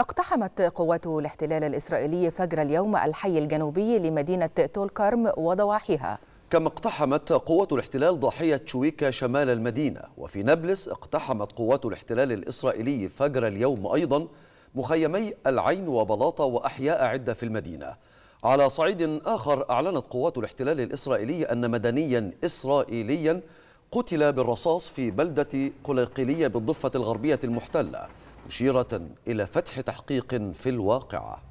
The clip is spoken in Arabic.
اقتحمت قوات الاحتلال الإسرائيلي فجر اليوم الحي الجنوبي لمدينة طول كرم وضواحيها. كما اقتحمت قوات الاحتلال ضاحية شويكا شمال المدينة وفي نابلس اقتحمت قوات الاحتلال الإسرائيلي فجر اليوم أيضا مخيمي العين وبلاطة وأحياء عدة في المدينة. على صعيد آخر أعلنت قوات الاحتلال الإسرائيلي أن مدنيا إسرائيليا قتل بالرصاص في بلدة قليقلية بالضفة الغربية المحتلة. مشيرة إلى فتح تحقيق في الواقعة.